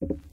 you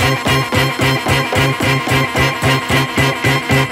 Thank you.